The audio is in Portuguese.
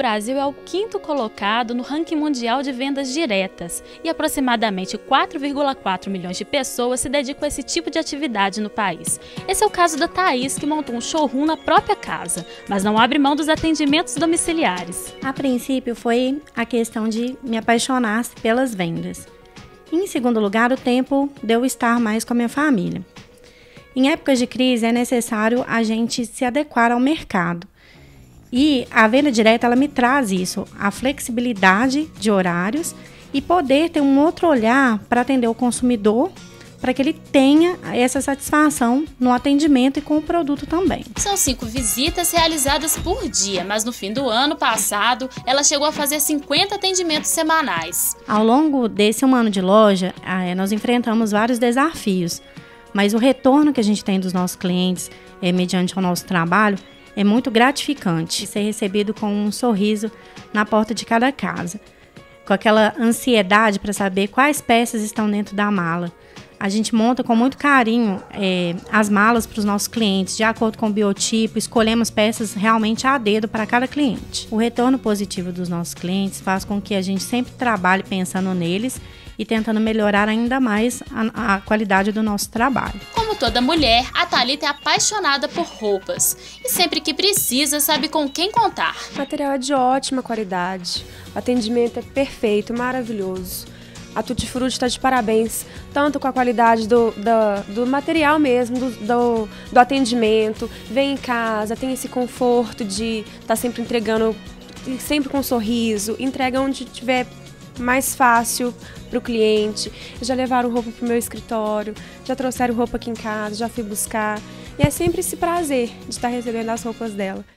Brasil é o quinto colocado no ranking mundial de vendas diretas e aproximadamente 4,4 milhões de pessoas se dedicam a esse tipo de atividade no país. Esse é o caso da Thaís, que montou um showroom na própria casa, mas não abre mão dos atendimentos domiciliares. A princípio foi a questão de me apaixonar pelas vendas. Em segundo lugar, o tempo de eu estar mais com a minha família. Em épocas de crise é necessário a gente se adequar ao mercado. E a venda direta ela me traz isso, a flexibilidade de horários e poder ter um outro olhar para atender o consumidor, para que ele tenha essa satisfação no atendimento e com o produto também. São cinco visitas realizadas por dia, mas no fim do ano passado ela chegou a fazer 50 atendimentos semanais. Ao longo desse um ano de loja, eh, nós enfrentamos vários desafios, mas o retorno que a gente tem dos nossos clientes, é, mediante o nosso trabalho, é muito gratificante ser recebido com um sorriso na porta de cada casa, com aquela ansiedade para saber quais peças estão dentro da mala. A gente monta com muito carinho é, as malas para os nossos clientes, de acordo com o biotipo, escolhemos peças realmente a dedo para cada cliente. O retorno positivo dos nossos clientes faz com que a gente sempre trabalhe pensando neles e tentando melhorar ainda mais a, a qualidade do nosso trabalho. Como toda mulher, a Thalita é apaixonada por roupas e sempre que precisa sabe com quem contar. O material é de ótima qualidade, o atendimento é perfeito, maravilhoso. A Tutti Frutti está de parabéns, tanto com a qualidade do, do, do material mesmo, do, do, do, atendimento. Vem em casa, tem esse conforto de estar tá sempre entregando, sempre com um sorriso, entrega onde tiver mais fácil para o cliente. Já levaram roupa para o meu escritório, já trouxeram roupa aqui em casa, já fui buscar. E é sempre esse prazer de estar recebendo as roupas dela.